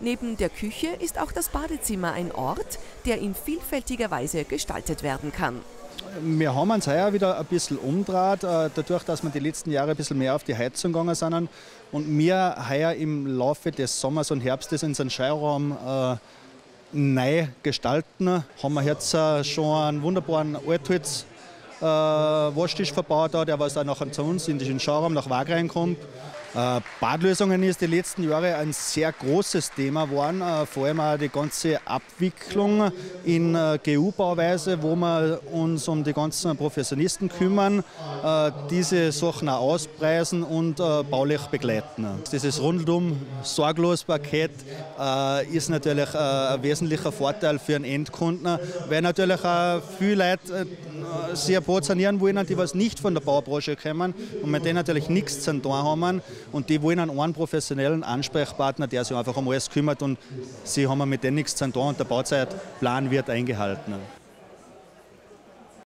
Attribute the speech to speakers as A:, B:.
A: Neben der Küche ist auch das Badezimmer ein Ort, der in vielfältiger Weise gestaltet werden kann.
B: Wir haben uns heuer wieder ein bisschen umdraht, äh, dadurch, dass wir die letzten Jahre ein bisschen mehr auf die Heizung gegangen sind. Und wir heuer im Laufe des Sommers und Herbstes unseren Scheiraum äh, neu gestalten. Haben wir jetzt äh, schon einen wunderbaren Altholz äh, Waschtisch verbaut, der was auch nachher zu uns in den Schauraum nach Waag reinkommt. Äh, Badlösungen ist die letzten Jahre ein sehr großes Thema geworden, äh, vor allem auch die ganze Abwicklung in äh, GU-Bauweise, wo wir uns um die ganzen Professionisten kümmern, diese Sachen auch auspreisen und baulich begleiten. Dieses rundum sorglos Paket ist natürlich ein wesentlicher Vorteil für einen Endkunden, weil natürlich auch viele Leute sehr positionieren wollen, die was nicht von der Baubranche kommen und mit denen natürlich nichts zu tun haben und die wollen einen, professionellen Ansprechpartner, der sich einfach um alles kümmert und sie haben mit denen nichts zu tun und der Bauzeitplan wird eingehalten.